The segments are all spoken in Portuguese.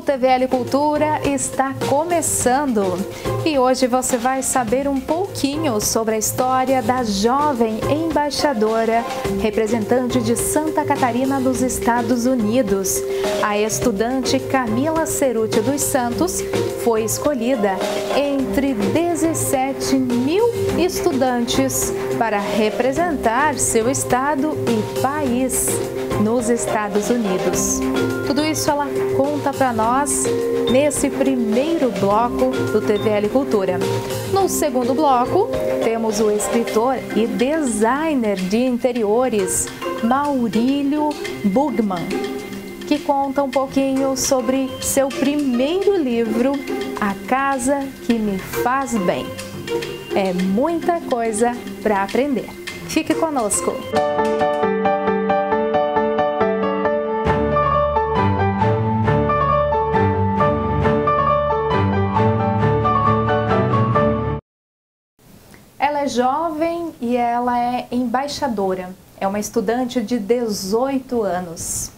O TVL Cultura está começando e hoje você vai saber um pouquinho sobre a história da jovem embaixadora, representante de Santa Catarina dos Estados Unidos. A estudante Camila Ceruti dos Santos foi escolhida entre 17 mil estudantes para representar seu estado e país nos Estados Unidos. Tudo isso ela conta para nós nesse primeiro bloco do TVL Cultura. No segundo bloco, temos o escritor e designer de interiores Maurílio Bugman, que conta um pouquinho sobre seu primeiro livro, A Casa que Me Faz Bem. É muita coisa para aprender. Fique conosco! Ela jovem e ela é embaixadora. É uma estudante de 18 anos.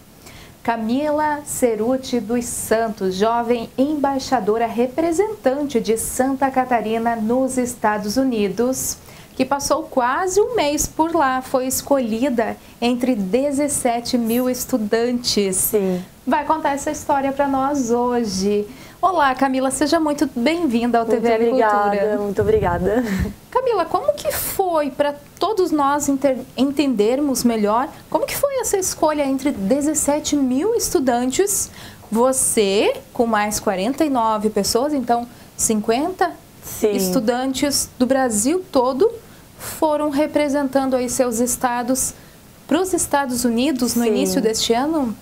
Camila Ceruti dos Santos, jovem embaixadora representante de Santa Catarina nos Estados Unidos, que passou quase um mês por lá, foi escolhida entre 17 mil estudantes. Sim. Vai contar essa história para nós hoje. Olá, Camila, seja muito bem-vinda ao muito TVL obrigada, Cultura. Muito obrigada. Camila, como que foi para todos nós entendermos melhor como que foi essa escolha entre 17 mil estudantes, você com mais 49 pessoas, então 50 Sim. estudantes do Brasil todo foram representando aí seus estados para os Estados Unidos no Sim. início deste ano?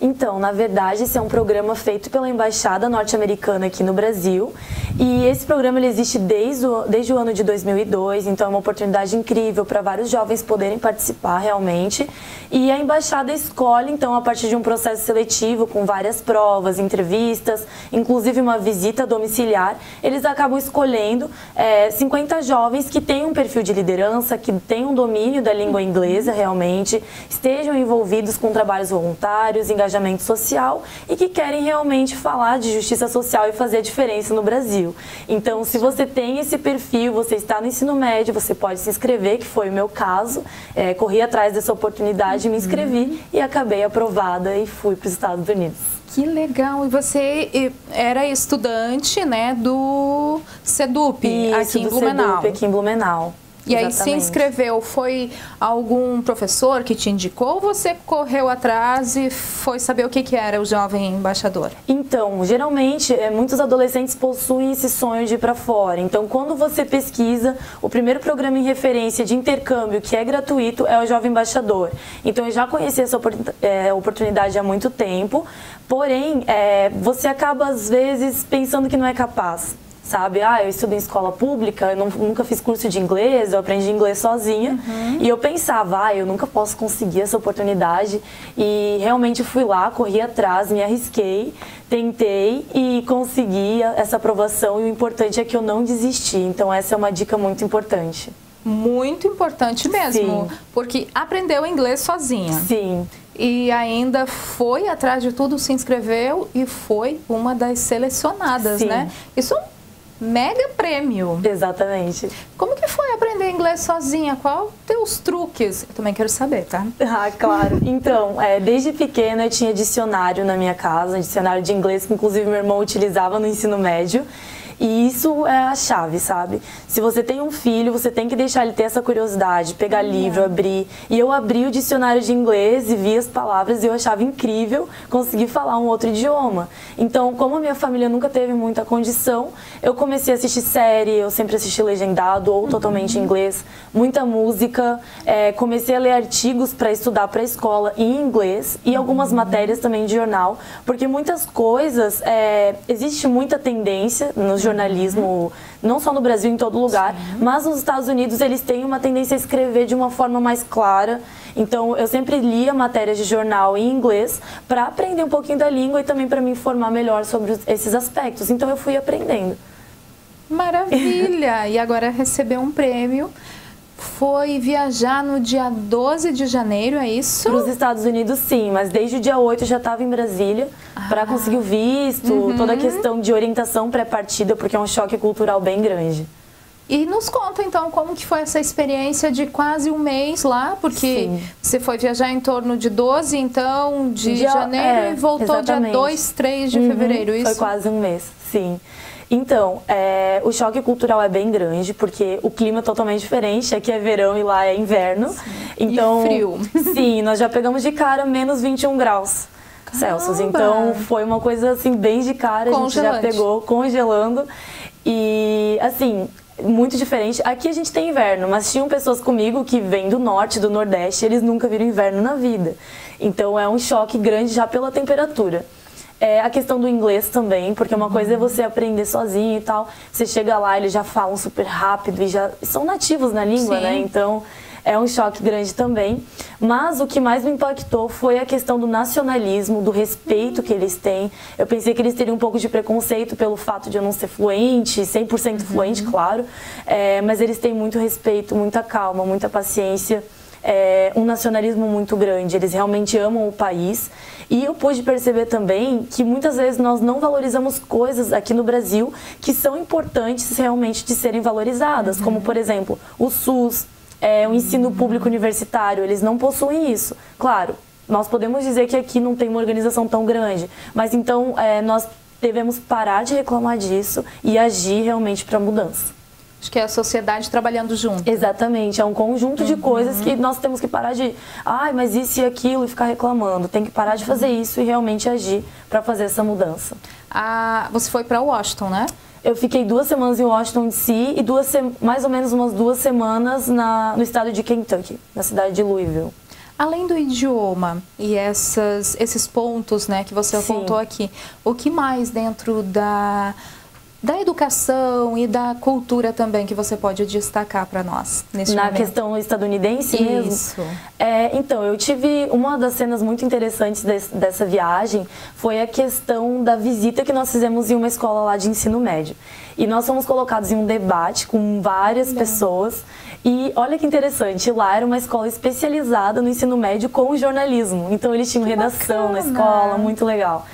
Então, na verdade, esse é um programa feito pela Embaixada Norte-Americana aqui no Brasil. E esse programa ele existe desde o, desde o ano de 2002, então é uma oportunidade incrível para vários jovens poderem participar realmente. E a Embaixada escolhe, então, a partir de um processo seletivo com várias provas, entrevistas, inclusive uma visita domiciliar, eles acabam escolhendo é, 50 jovens que têm um perfil de liderança, que têm um domínio da língua inglesa realmente, estejam envolvidos com trabalhos voluntários, engajamento social e que querem realmente falar de justiça social e fazer a diferença no Brasil. Então, se você tem esse perfil, você está no ensino médio, você pode se inscrever, que foi o meu caso. É, corri atrás dessa oportunidade, me inscrevi e acabei aprovada e fui para os Estados Unidos. Que legal! E você era estudante, né, do CEDUP Isso, aqui em do Blumenau. CEDUP, aqui em Blumenau. E aí se inscreveu, foi algum professor que te indicou ou você correu atrás e foi saber o que, que era o jovem embaixador? Então, geralmente, é, muitos adolescentes possuem esse sonho de ir para fora. Então, quando você pesquisa, o primeiro programa em referência de intercâmbio que é gratuito é o Jovem Embaixador. Então, eu já conheci essa é, oportunidade há muito tempo, porém, é, você acaba às vezes pensando que não é capaz sabe? Ah, eu estudo em escola pública, eu não, nunca fiz curso de inglês, eu aprendi inglês sozinha. Uhum. E eu pensava, ah, eu nunca posso conseguir essa oportunidade. E realmente fui lá, corri atrás, me arrisquei, tentei e consegui essa aprovação. E o importante é que eu não desisti. Então, essa é uma dica muito importante. Muito importante mesmo, Sim. porque aprendeu inglês sozinha. Sim e ainda foi atrás de tudo, se inscreveu e foi uma das selecionadas, Sim. né? Isso mega prêmio. Exatamente. Como que foi aprender inglês sozinha? Qual teus truques? Eu também quero saber, tá? Ah, claro. Então, é, desde pequena eu tinha dicionário na minha casa, dicionário de inglês que inclusive meu irmão utilizava no ensino médio. E isso é a chave, sabe? Se você tem um filho, você tem que deixar ele ter essa curiosidade, pegar uhum. livro, abrir. E eu abri o dicionário de inglês e vi as palavras e eu achava incrível conseguir falar um outro idioma. Então, como a minha família nunca teve muita condição, eu comecei a assistir série, eu sempre assisti legendado ou totalmente em inglês, muita música. É, comecei a ler artigos para estudar para a escola em inglês e algumas matérias também de jornal, porque muitas coisas, é, existe muita tendência nos jornalismo, não só no Brasil, em todo lugar, Sim. mas nos Estados Unidos eles têm uma tendência a escrever de uma forma mais clara. Então eu sempre lia matérias de jornal em inglês para aprender um pouquinho da língua e também para me informar melhor sobre esses aspectos. Então eu fui aprendendo. Maravilha! e agora recebeu um prêmio foi viajar no dia 12 de janeiro, é isso? Para os Estados Unidos, sim, mas desde o dia 8 eu já estava em Brasília ah. para conseguir o visto, uhum. toda a questão de orientação pré-partida, porque é um choque cultural bem grande. E nos conta então como que foi essa experiência de quase um mês lá, porque Sim. você foi viajar em torno de 12, então, de dia, janeiro é, e voltou exatamente. dia 2, 3 de uhum, fevereiro, isso? Foi quase um mês, sim. Então, é, o choque cultural é bem grande, porque o clima é totalmente diferente. Aqui é verão e lá é inverno. Sim. Então, e frio. Sim, nós já pegamos de cara menos 21 graus. Caramba. Celsius. Então foi uma coisa assim bem de cara, a gente já pegou congelando. E assim, muito diferente. Aqui a gente tem inverno, mas tinham pessoas comigo que vêm do norte, do nordeste, eles nunca viram inverno na vida. Então é um choque grande já pela temperatura. É a questão do inglês também, porque uma coisa é você aprender sozinho e tal. Você chega lá, eles já falam super rápido e já são nativos na língua, né? Sim. né? Então é um choque grande também. Mas o que mais me impactou foi a questão do nacionalismo, do respeito que eles têm. Eu pensei que eles teriam um pouco de preconceito pelo fato de eu não ser fluente, 100% uhum. fluente, uhum. claro. É, mas eles têm muito respeito, muita calma, muita paciência. É, um nacionalismo muito grande, eles realmente amam o país. E eu pude perceber também que muitas vezes nós não valorizamos coisas aqui no Brasil que são importantes realmente de serem valorizadas, como por exemplo o SUS, é, o ensino público universitário, eles não possuem isso. Claro, nós podemos dizer que aqui não tem uma organização tão grande, mas então é, nós devemos parar de reclamar disso e agir realmente para a mudança. Acho que é a sociedade trabalhando junto. Exatamente, é um conjunto de uhum. coisas que nós temos que parar de, ai, mas isso e aquilo e ficar reclamando. Tem que parar de fazer isso e realmente agir para fazer essa mudança. Ah, você foi para Washington, né? Eu fiquei duas semanas em Washington DC e duas mais ou menos umas duas semanas na, no estado de Kentucky, na cidade de Louisville. Além do idioma e essas, esses pontos né, que você Sim. apontou aqui, o que mais dentro da da educação e da cultura também que você pode destacar para nós nesse Na momento. questão estadunidense mesmo? Isso. É, então, eu tive uma das cenas muito interessantes dessa viagem foi a questão da visita que nós fizemos em uma escola lá de ensino médio. E nós fomos colocados em um debate com várias pessoas e olha que interessante, lá era uma escola especializada no ensino médio com jornalismo. Então eles tinham que redação bacana. na escola, muito legal.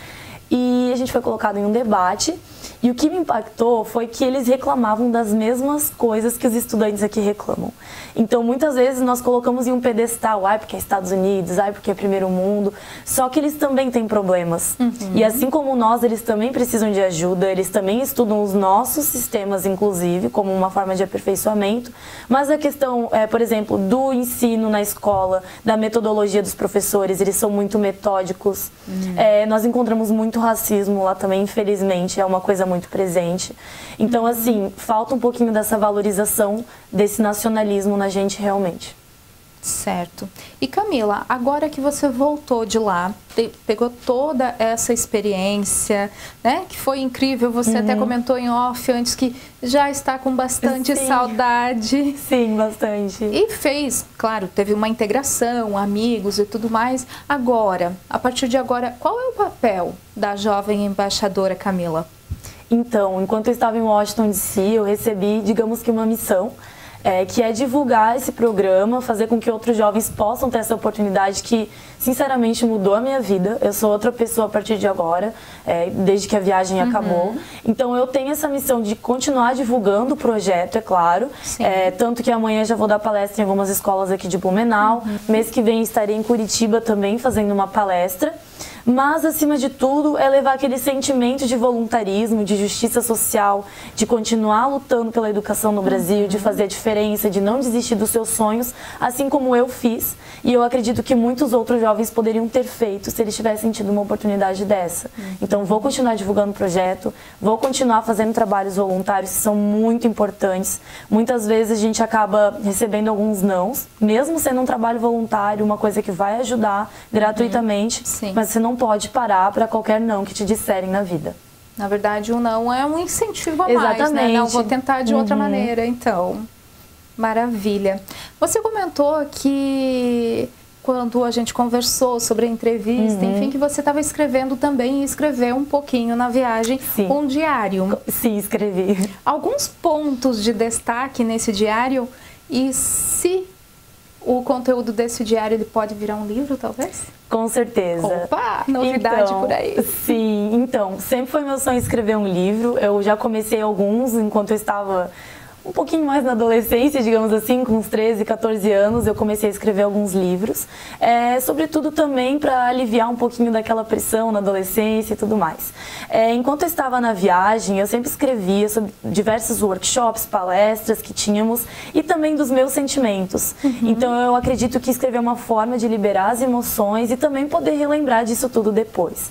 E a gente foi colocado em um debate e o que me impactou foi que eles reclamavam das mesmas coisas que os estudantes aqui reclamam. Então, muitas vezes nós colocamos em um pedestal, ai, porque é Estados Unidos, ai, porque é primeiro mundo, só que eles também têm problemas. Uhum. E assim como nós, eles também precisam de ajuda, eles também estudam os nossos sistemas, inclusive, como uma forma de aperfeiçoamento. Mas a questão, é, por exemplo, do ensino na escola, da metodologia dos professores, eles são muito metódicos. Uhum. É, nós encontramos muito racismo lá também, infelizmente, é uma coisa muito presente. Então, assim, falta um pouquinho dessa valorização desse nacionalismo na gente realmente. Certo. E Camila, agora que você voltou de lá, pegou toda essa experiência, né? Que foi incrível. Você uhum. até comentou em off antes que já está com bastante Sim. saudade. Sim, bastante. E fez, claro, teve uma integração, amigos e tudo mais. Agora, a partir de agora, qual é o papel da jovem embaixadora Camila? Então, enquanto eu estava em Washington DC, eu recebi, digamos que uma missão, é, que é divulgar esse programa, fazer com que outros jovens possam ter essa oportunidade que, sinceramente, mudou a minha vida. Eu sou outra pessoa a partir de agora, é, desde que a viagem uhum. acabou. Então, eu tenho essa missão de continuar divulgando o projeto, é claro. É, tanto que amanhã já vou dar palestra em algumas escolas aqui de Blumenau. Uhum. Mês que vem estarei em Curitiba também fazendo uma palestra mas acima de tudo é levar aquele sentimento de voluntarismo, de justiça social, de continuar lutando pela educação no Brasil, de fazer a diferença, de não desistir dos seus sonhos, assim como eu fiz. E eu acredito que muitos outros jovens poderiam ter feito se eles tivessem tido uma oportunidade dessa. Então vou continuar divulgando o projeto, vou continuar fazendo trabalhos voluntários que são muito importantes. Muitas vezes a gente acaba recebendo alguns nãos, mesmo sendo um trabalho voluntário, uma coisa que vai ajudar gratuitamente, uhum. mas você não não pode parar para qualquer não que te disserem na vida. Na verdade, o não é um incentivo a mais, Exatamente. né? Não, vou tentar de outra uhum. maneira, então. Maravilha. Você comentou que quando a gente conversou sobre a entrevista, uhum. enfim, que você estava escrevendo também e escreveu um pouquinho na viagem Sim. um diário. Sim, escrevi. Alguns pontos de destaque nesse diário e se o conteúdo desse diário ele pode virar um livro, talvez? Com certeza. Opa, novidade então, por aí. Sim, então, sempre foi meu sonho escrever um livro. Eu já comecei alguns enquanto eu estava um pouquinho mais na adolescência, digamos assim, com uns 13, 14 anos, eu comecei a escrever alguns livros, é, sobretudo também para aliviar um pouquinho daquela pressão na adolescência e tudo mais. É, enquanto eu estava na viagem, eu sempre escrevia sobre diversos workshops, palestras que tínhamos e também dos meus sentimentos. Uhum. Então eu acredito que escrever é uma forma de liberar as emoções e também poder relembrar disso tudo depois.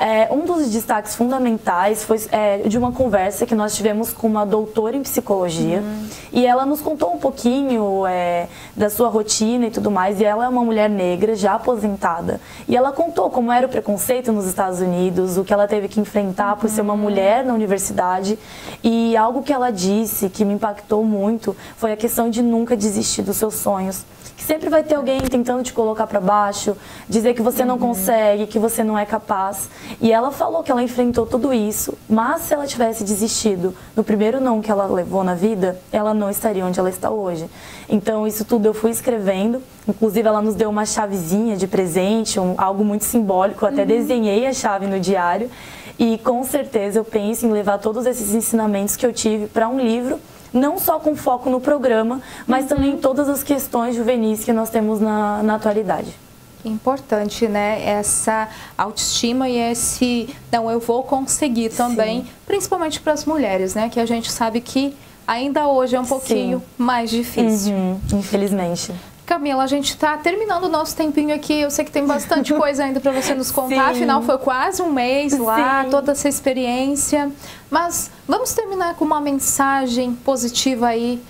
É, um dos destaques fundamentais foi de uma conversa que nós tivemos com uma doutora em psicologia Uhum. E ela nos contou um pouquinho é, da sua rotina e tudo mais. E ela é uma mulher negra, já aposentada. E ela contou como era o preconceito nos Estados Unidos, o que ela teve que enfrentar por ser uma uhum. mulher na universidade. E algo que ela disse que me impactou muito foi a questão de nunca desistir dos seus sonhos que sempre vai ter alguém tentando te colocar para baixo, dizer que você não uhum. consegue, que você não é capaz. E ela falou que ela enfrentou tudo isso, mas se ela tivesse desistido no primeiro não que ela levou na vida, ela não estaria onde ela está hoje. Então isso tudo eu fui escrevendo. Inclusive ela nos deu uma chavezinha de presente, um, algo muito simbólico. Eu até uhum. desenhei a chave no diário. E com certeza eu penso em levar todos esses ensinamentos que eu tive para um livro não só com foco no programa, mas uhum. também em todas as questões juvenis que nós temos na, na atualidade. Importante, né? Essa autoestima e esse, não, eu vou conseguir também, Sim. principalmente para as mulheres, né? Que a gente sabe que ainda hoje é um pouquinho Sim. mais difícil. Uhum, infelizmente. Camila, a gente está terminando o nosso tempinho aqui. Eu sei que tem bastante coisa ainda para você nos contar. Sim. Afinal, foi quase um mês lá, Sim. toda essa experiência. Mas vamos terminar com uma mensagem positiva aí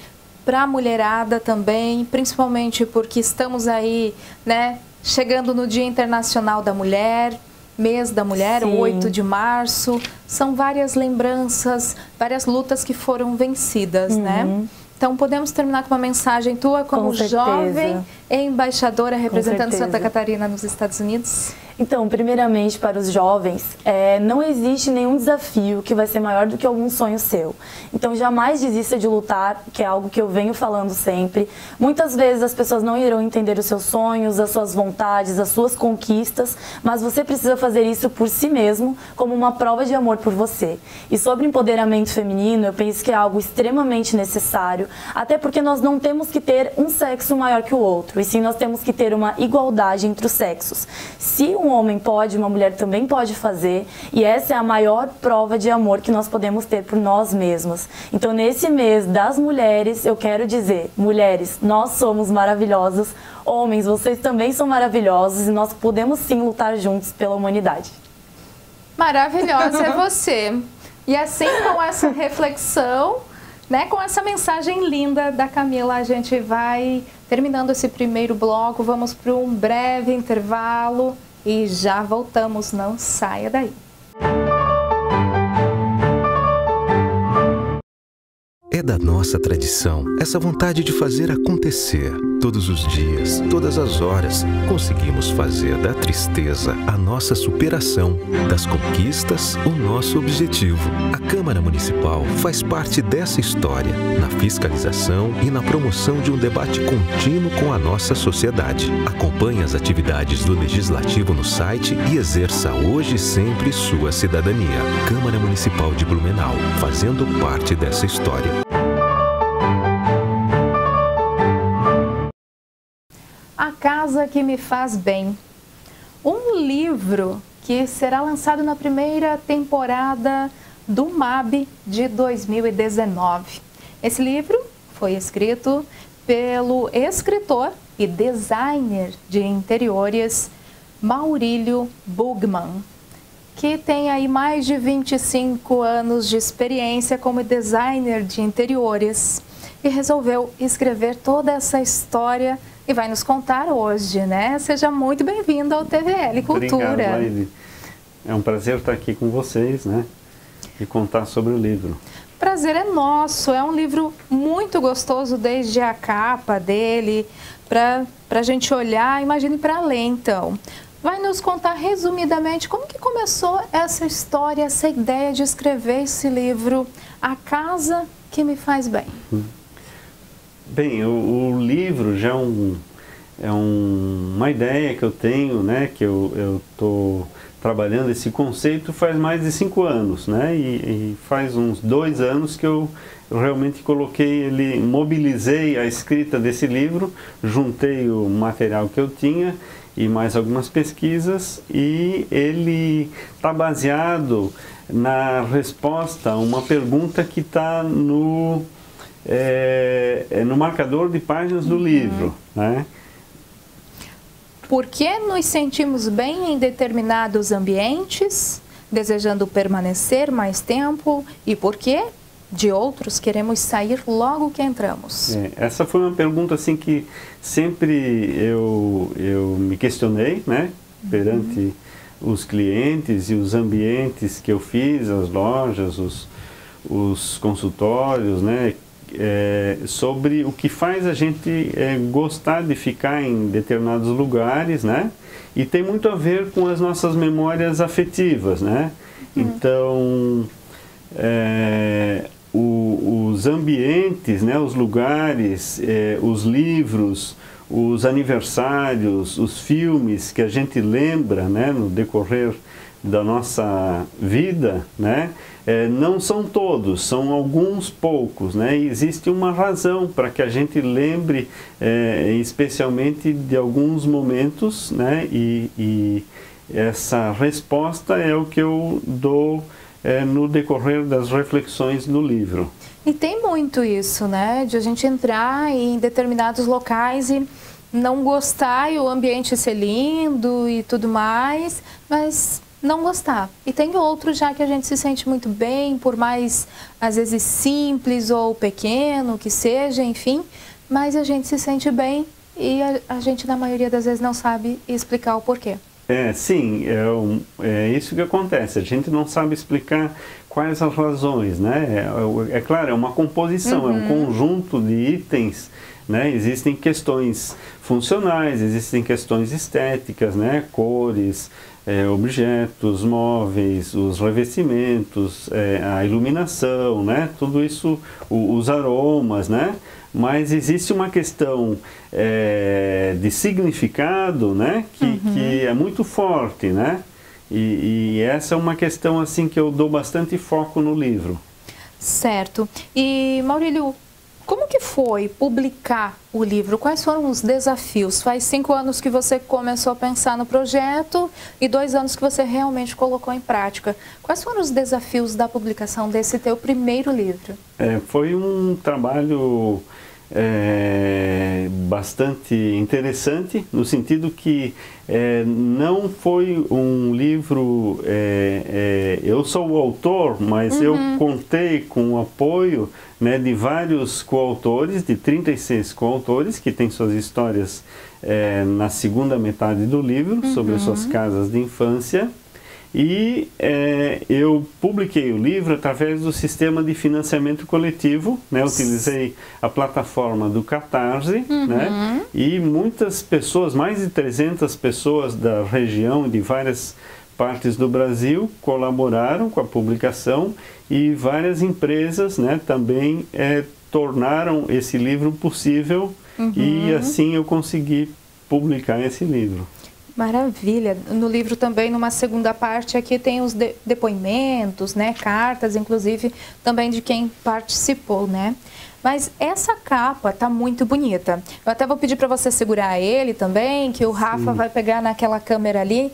para a mulherada também, principalmente porque estamos aí, né, chegando no Dia Internacional da Mulher, mês da mulher, Sim. 8 de março. São várias lembranças, várias lutas que foram vencidas, né? uhum. né? Então, podemos terminar com uma mensagem tua como jovem embaixadora representando Santa Catarina nos Estados Unidos? Então, primeiramente, para os jovens, é, não existe nenhum desafio que vai ser maior do que algum sonho seu. Então, jamais desista de lutar, que é algo que eu venho falando sempre. Muitas vezes as pessoas não irão entender os seus sonhos, as suas vontades, as suas conquistas, mas você precisa fazer isso por si mesmo, como uma prova de amor por você. E sobre empoderamento feminino, eu penso que é algo extremamente necessário, até porque nós não temos que ter um sexo maior que o outro, e sim nós temos que ter uma igualdade entre os sexos. Se um um homem pode, uma mulher também pode fazer, e essa é a maior prova de amor que nós podemos ter por nós mesmos. Então, nesse mês das mulheres, eu quero dizer, mulheres, nós somos maravilhosas, homens, vocês também são maravilhosos e nós podemos sim lutar juntos pela humanidade. Maravilhosa é você. E assim, com essa reflexão, né, com essa mensagem linda da Camila, a gente vai terminando esse primeiro bloco. Vamos para um breve intervalo e já voltamos, não saia daí. Da nossa tradição essa vontade de fazer acontecer. Todos os dias, todas as horas, conseguimos fazer da tristeza a nossa superação, das conquistas o nosso objetivo. A Câmara Municipal faz parte dessa história, na fiscalização e na promoção de um debate contínuo com a nossa sociedade. Acompanhe as atividades do Legislativo no site e exerça hoje e sempre sua cidadania. Câmara Municipal de Blumenau, fazendo parte dessa história. Casa que Me Faz Bem. Um livro que será lançado na primeira temporada do MAB de 2019. Esse livro foi escrito pelo escritor e designer de interiores Maurílio Bugman, que tem aí mais de 25 anos de experiência como designer de interiores e resolveu escrever toda essa história e vai nos contar hoje, né? Seja muito bem-vindo ao TVL Cultura. Obrigado, É um prazer estar aqui com vocês, né? E contar sobre o livro. Prazer é nosso. É um livro muito gostoso, desde a capa dele, para a gente olhar, imagine para além, então. Vai nos contar resumidamente como que começou essa história, essa ideia de escrever esse livro, A Casa que Me Faz Bem. Hum. Bem, o, o livro já é um, é um, uma ideia que eu tenho, né, que eu estou trabalhando. Esse conceito faz mais de cinco anos, né, e, e faz uns dois anos que eu, eu realmente coloquei ele, mobilizei a escrita desse livro, juntei o material que eu tinha e mais algumas pesquisas e ele está baseado na resposta a uma pergunta que está no é, é, no marcador de páginas do uhum. livro, né? Por que nos sentimos bem em determinados ambientes, desejando permanecer mais tempo e por que de outros queremos sair logo que entramos? É, essa foi uma pergunta assim que sempre eu, eu me questionei, né, perante uhum. os clientes e os ambientes que eu fiz, as lojas, os, os consultórios, né, é, sobre o que faz a gente é, gostar de ficar em determinados lugares, né? E tem muito a ver com as nossas memórias afetivas, né? Hum. Então, é, o, os ambientes, né? Os lugares, é, os livros, os aniversários, os filmes que a gente lembra, né? No decorrer da nossa vida, né? É, não são todos, são alguns poucos, né? E existe uma razão para que a gente lembre, é, especialmente de alguns momentos, né? E, e, essa resposta é o que eu dou é, no decorrer das reflexões do livro. E tem muito isso, né? De a gente entrar em determinados locais e não gostar e o ambiente ser lindo e tudo mais, mas não gostar. E tem outros já que a gente se sente muito bem, por mais às vezes simples ou pequeno que seja, enfim, mas a gente se sente bem e a, a gente na maioria das vezes não sabe explicar o porquê. É, sim, é, um, é isso que acontece. A gente não sabe explicar quais as razões, né? É, é claro, é uma composição, uhum. é um uhum. conjunto de itens, né? Existem questões funcionais, existem questões estéticas, né? Cores, é, objetos, móveis, os revestimentos, é, a iluminação, né? Tudo isso, o, os aromas, né? Mas existe uma questão é, de significado, né? Que, uhum. que é muito forte, né? E, e essa é uma questão assim que eu dou bastante foco no livro. Certo. E Maurílio, como que foi publicar o livro? Quais foram os desafios? Faz cinco anos que você começou a pensar no projeto e dois anos que você realmente colocou em prática. Quais foram os desafios da publicação desse teu primeiro livro? É, foi um trabalho é, bastante interessante, no sentido que é, não foi um livro. É, é eu sou o autor, mas uhum. eu contei com o apoio né, de vários coautores, de 36 coautores, que têm suas histórias é, na segunda metade do livro, uhum. sobre as suas casas de infância. E é, eu publiquei o livro através do sistema de financiamento coletivo, né? utilizei a plataforma do Catarse, uhum. né? e muitas pessoas, mais de 300 pessoas da região, de várias partes do Brasil, colaboraram com a publicação e várias empresas né, também é, tornaram esse livro possível uhum. e assim eu consegui publicar esse livro. Maravilha. No livro também, numa segunda parte, aqui tem os de depoimentos, né, cartas, inclusive, também de quem participou, né? Mas essa capa tá muito bonita. Eu até vou pedir para você segurar ele também, que o Rafa Sim. vai pegar naquela câmera ali,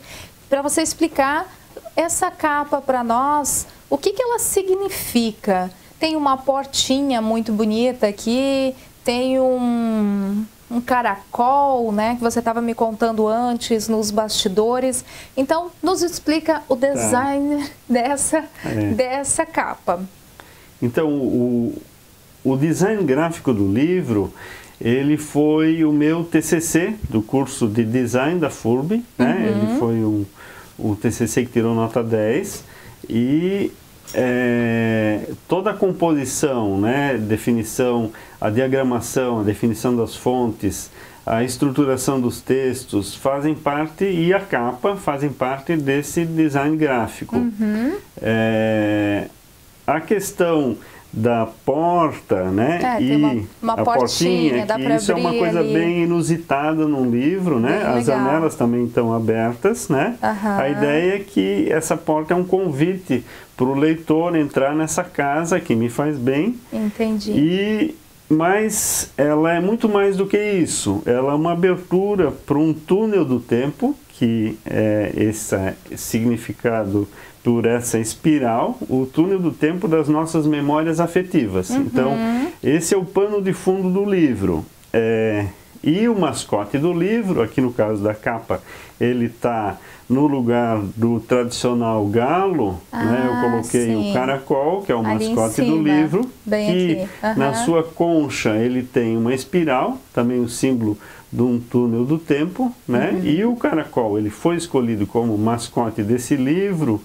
para você explicar essa capa para nós, o que, que ela significa. Tem uma portinha muito bonita aqui, tem um, um caracol, né, que você estava me contando antes nos bastidores. Então, nos explica o tá. design tá. dessa, é. dessa capa. Então, o, o design gráfico do livro, ele foi o meu TCC do curso de design da FURB, né? Uhum. Ele foi um, o TCC que tirou nota 10 e é, toda a composição, né, definição, a diagramação, a definição das fontes, a estruturação dos textos fazem parte e a capa fazem parte desse design gráfico. Uhum. É, a questão da porta, né? É, e uma, uma a portinha, portinha, que isso é uma coisa ali. bem inusitada num livro, né? Bem As legal. janelas também estão abertas, né? Aham. A ideia é que essa porta é um convite para o leitor entrar nessa casa que me faz bem Entendi. e mas ela é muito mais do que isso. Ela é uma abertura para um túnel do tempo, que é esse significado por essa espiral, o túnel do tempo das nossas memórias afetivas. Então, esse é o pano de fundo do livro. É, e o mascote do livro, aqui no caso da capa, ele está no lugar do tradicional galo, né? Eu Ah, coloquei sim. o caracol, que é o Ali mascote do cima, livro, bem que. Aham. na sua concha ele tem uma espiral, também o símbolo de um túnel do tempo, né? Uhum. E o caracol, ele foi escolhido como mascote desse livro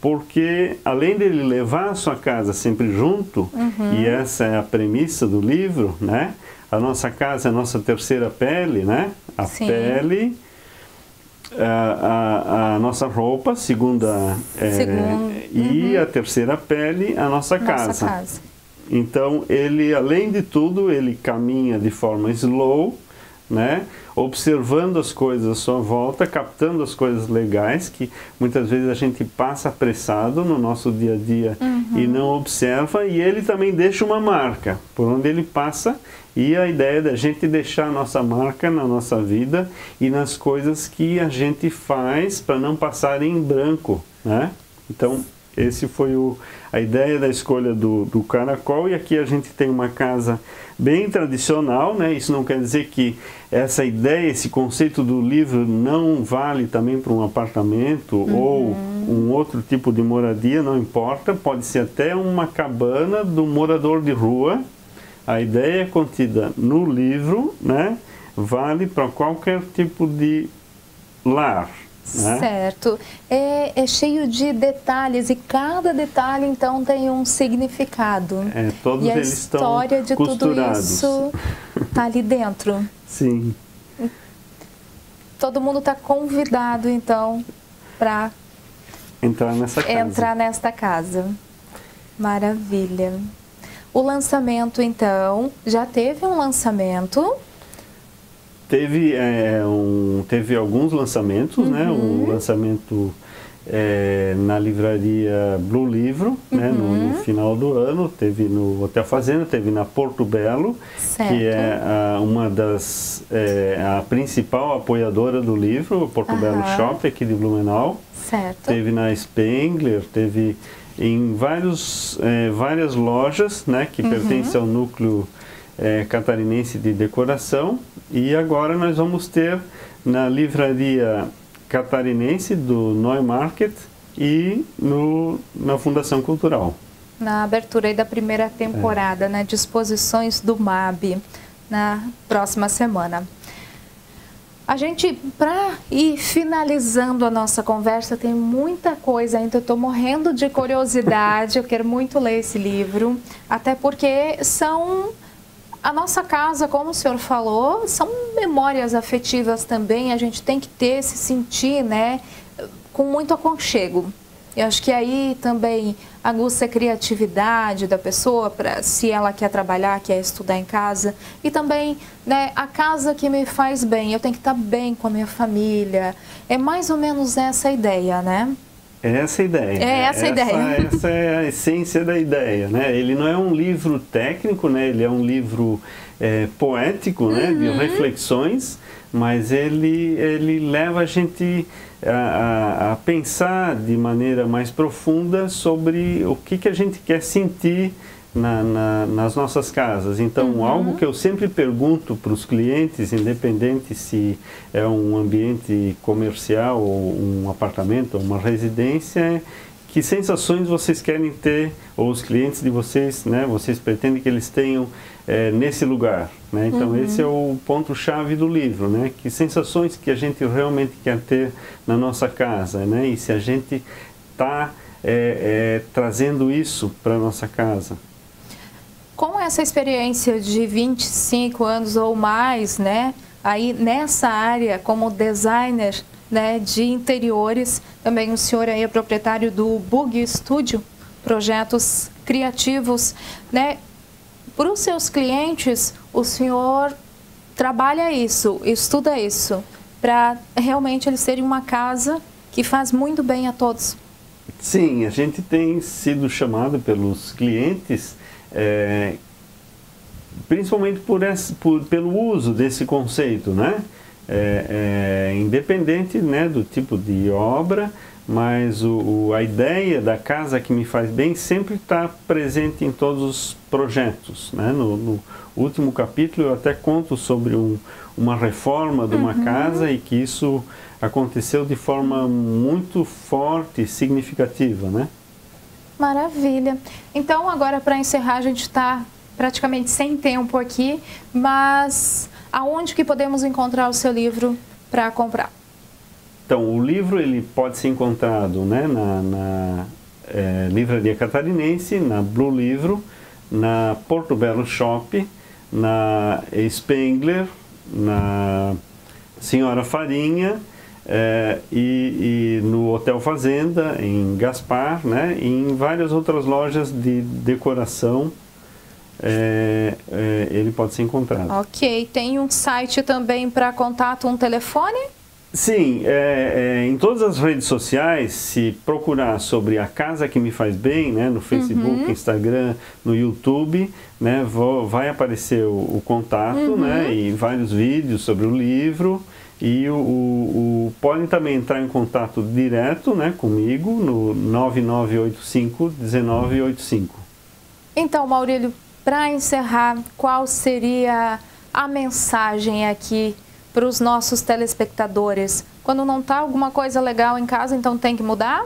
porque além dele levar a sua casa sempre junto, Uhum. e essa é a premissa do livro, né? A nossa casa é a nossa terceira pele, né? A Sim. pele, a, a- a nossa roupa, segunda, é, Segundo, e a terceira pele, a nossa casa. Nossa casa. Então, ele, além de tudo, ele caminha de forma slow, né? Observando as coisas à sua volta, captando as coisas legais que muitas vezes a gente passa apressado no nosso dia a dia e não observa, e ele também deixa uma marca por onde ele passa, e a ideia da gente deixar a nossa marca na nossa vida e nas coisas que a gente faz para não passar em branco, né? Então, esse foi o, a ideia da escolha do, do caracol e aqui a gente tem uma casa bem tradicional, né? Isso não quer dizer que essa ideia, esse conceito do livro não vale também para um apartamento ou um outro tipo de moradia, não importa, pode ser até uma cabana do morador de rua. A ideia contida no livro, né? Vale para qualquer tipo de lar. Né? Certo. É, é cheio de detalhes e cada detalhe então tem um significado. É, todos e a eles estão história de tudo isso tá ali dentro. Sim. Todo mundo está convidado então para Entrar nessa casa. entrar nesta casa. Maravilha. O lançamento então já teve um lançamento. Teve, é, um, teve alguns lançamentos, né? Uhum. Um lançamento é, na livraria Blue Livro, né? No, Uhum. no final do ano. Teve no Hotel Fazenda, teve na Porto Belo, Certo. que é a, uma das, é, a principal apoiadora do livro, o Porto Belo Aham. Shop, aqui de Blumenau. Certo. Teve na Spengler, teve em vários, eh, várias lojas né, que pertencem ao núcleo eh, catarinense de decoração. E agora nós vamos ter na livraria catarinense do Neumarket e no, na Fundação Cultural. na abertura da primeira temporada, né, de exposições do MAB na próxima semana. A gente, para ir finalizando a nossa conversa, tem muita coisa ainda. Eu estou morrendo de curiosidade. eu quero muito ler esse livro, até porque são a nossa casa, como o senhor falou, são memórias afetivas também. A gente tem que ter, se sentir, né, com muito aconchego. Eu acho que aí também aguça a criatividade da pessoa para se ela quer trabalhar, quer estudar em casa. E também, né, a casa que me faz bem, eu tenho que estar bem com a minha família. É mais ou menos essa ideia, né? É essa a ideia. É essa a ideia. Essa é a essência da ideia, né? Ele não é um livro técnico, né? Ele é um livro é, poético, né? De Uhum. reflexões, mas ele, ele leva a gente a, a, a pensar de maneira mais profunda sobre o que, que a gente quer sentir na, na, nas nossas casas. Então, Uhum. algo que eu sempre pergunto para os clientes, independente se é um ambiente comercial, ou um apartamento, ou uma residência, é que sensações vocês querem ter, ou os clientes de vocês, né, vocês pretendem que eles tenham eh, nesse lugar. Né? Então, esse é o ponto-chave do livro, né? que sensações que a gente realmente quer ter na nossa casa, né? e se a gente está trazendo isso para a nossa casa. Com essa experiência de 25 anos ou mais, né, aí nessa área como designer, né, de interiores, também o senhor aí é proprietário do Bug Studio, projetos criativos, né? Para os seus clientes, o senhor trabalha isso, estuda isso, para realmente eles serem uma casa que faz muito bem a todos. Sim, a gente tem sido chamado pelos clientes, é, principalmente por esse, por, pelo uso desse conceito, né? É, é, independente né, do tipo de obra, mas o, o, a ideia da casa que me faz bem sempre está presente em todos os projetos. Né? No, no, último capítulo eu até conto sobre um, uma reforma de uma uhum. casa e que isso aconteceu de forma muito forte e significativa. Né? Maravilha. Então agora para encerrar a gente está praticamente sem tempo aqui, mas aonde que podemos encontrar o seu livro para comprar? Então, o livro ele pode ser encontrado né, na, na é, Livraria Catarinense, na Blue Livro, na Porto Belo Shop, na Spengler, na Senhora Farinha é, e, e, no Hotel Fazenda, em Gaspar, né, e em várias outras lojas de decoração. É, é, ele pode ser encontrado. Ok. Tem um site também para contato, um telefone? Sim, é, é, em todas as redes sociais, se procurar sobre a Casa que Me Faz Bem, né, no Facebook, uhum. Instagram, no YouTube, né, vou, vai aparecer o, o contato uhum. né, e vários vídeos sobre o livro. E o, o, o, podem também entrar em contato direto né, comigo no 9985-1985. Então, Maurílio, para encerrar, qual seria a mensagem aqui para os nossos telespectadores? Quando não está alguma coisa legal em casa, então tem que mudar?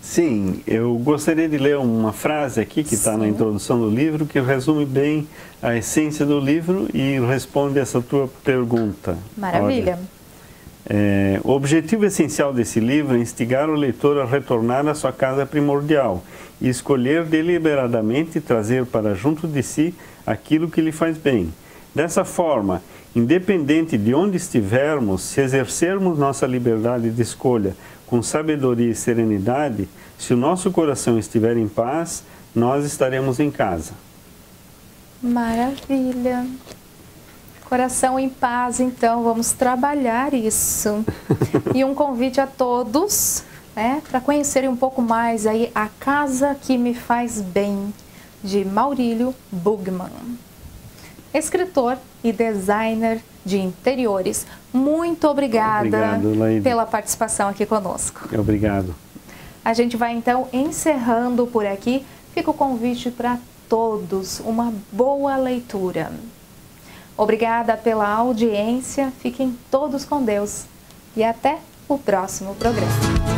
Sim, eu gostaria de ler uma frase aqui que está na introdução do livro que resume bem a essência do livro e responde essa tua pergunta. Maravilha. Olha, é, o objetivo essencial desse livro é instigar o leitor a retornar à sua casa primordial e escolher deliberadamente trazer para junto de si aquilo que lhe faz bem. Dessa forma, Independente de onde estivermos, se exercermos nossa liberdade de escolha com sabedoria e serenidade, se o nosso coração estiver em paz, nós estaremos em casa. Maravilha. Coração em paz, então vamos trabalhar isso. e um convite a todos, né, para conhecerem um pouco mais aí a casa que me faz bem, de Maurílio Bugman escritor e designer de interiores. Muito obrigada Obrigado, pela participação aqui conosco. Obrigado. A gente vai então encerrando por aqui. Fica o convite para todos, uma boa leitura. Obrigada pela audiência, fiquem todos com Deus e até o próximo programa.